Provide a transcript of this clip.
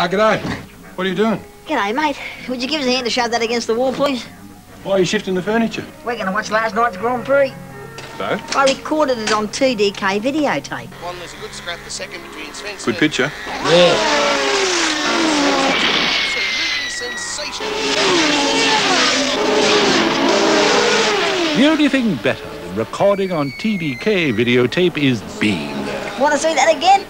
Ah, g'day. What are you doing? G'day, mate. Would you give us a hand to shove that against the wall, please? Why are you shifting the furniture? We're going to watch last night's Grand Prix. So? I recorded it on TDK videotape. One, there's a good scrap the second between Spencer. Good and- picture. Absolutely sensational. The only thing better than recording on TDK videotape is being there. Want to see that again?